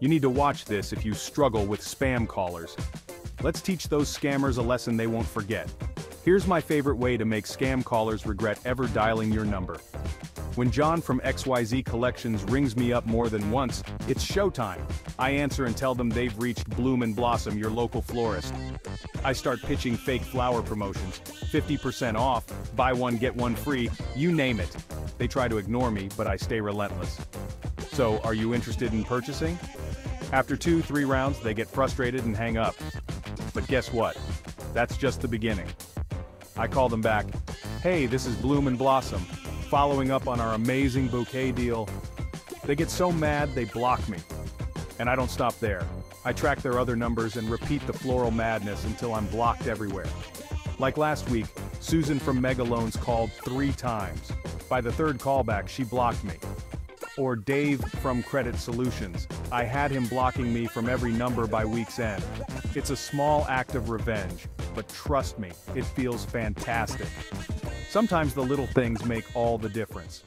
You need to watch this if you struggle with spam callers. Let's teach those scammers a lesson they won't forget. Here's my favorite way to make scam callers regret ever dialing your number. When John from XYZ Collections rings me up more than once, it's showtime. I answer and tell them they've reached Bloom and Blossom, your local florist. I start pitching fake flower promotions, 50% off, buy one get one free, you name it. They try to ignore me, but I stay relentless. So, are you interested in purchasing? After two, three rounds, they get frustrated and hang up. But guess what? That's just the beginning. I call them back, hey, this is Bloom and Blossom, following up on our amazing bouquet deal. They get so mad they block me. And I don't stop there. I track their other numbers and repeat the floral madness until I'm blocked everywhere. Like last week, Susan from Mega Loans called three times. By the third callback, she blocked me. Or Dave from Credit Solutions. I had him blocking me from every number by week's end. It's a small act of revenge, but trust me, it feels fantastic. Sometimes the little things make all the difference.